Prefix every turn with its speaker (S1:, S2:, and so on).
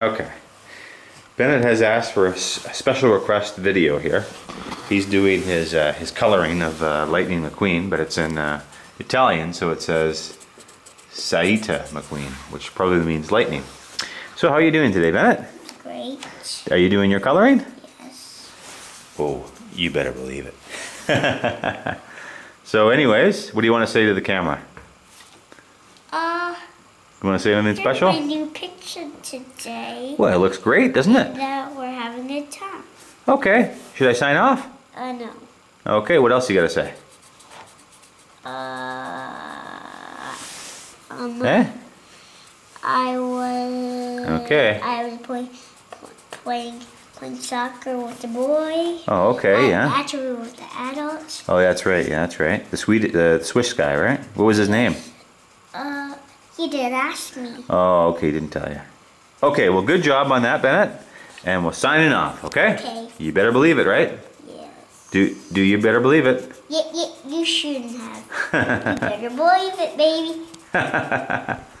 S1: Okay. Bennett has asked for a, special request video here. He's doing his uh, his coloring of uh, Lightning McQueen, but it's in uh, Italian, so it says Saetta McQueen, which probably means lightning. So how are you doing today, Bennett?
S2: Great.
S1: Are you doing your coloring?
S2: Yes.
S1: Oh, you better believe it. so anyways, what do you want to say to the camera? You want to say anything
S2: here's my
S1: special?
S2: new picture today.
S1: Well, it looks great, doesn't it?
S2: That we're having a time.
S1: Okay. Should I sign off?
S2: Uh, no.
S1: Okay, what else you got to say?
S2: Uh, um,
S1: Eh?
S2: I was.
S1: Okay.
S2: I was playing, playing, playing soccer with the boy.
S1: Oh, okay,
S2: and
S1: yeah.
S2: Actually, with the adults.
S1: Oh, that's right. Yeah, that's right. The Swede, the Swiss guy, right? What was his name?
S2: He did ask me.
S1: Oh, okay, he didn't tell you. Okay, well, good job on that, Bennett. And we're signing off, okay?
S2: Okay.
S1: You better believe it, right?
S2: Yes.
S1: Do do you better believe it?
S2: Yeah, yeah, you shouldn't have. you better believe it, baby.